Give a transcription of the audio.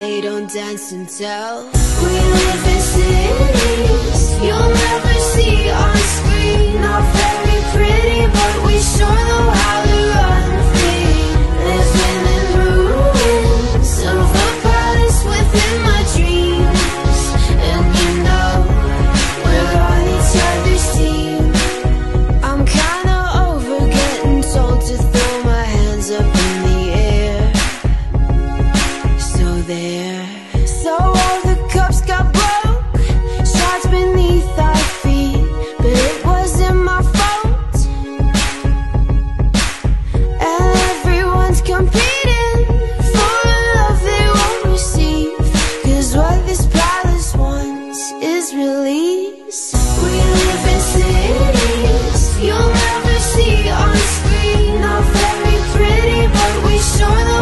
They don't dance and tell. We live in cities there. So all the cups got broke, shards beneath our feet, but it wasn't my fault. Everyone's competing for a love they won't receive. Cause what this palace wants is release. We live in cities you'll never see on screen. Not very pretty, but we sure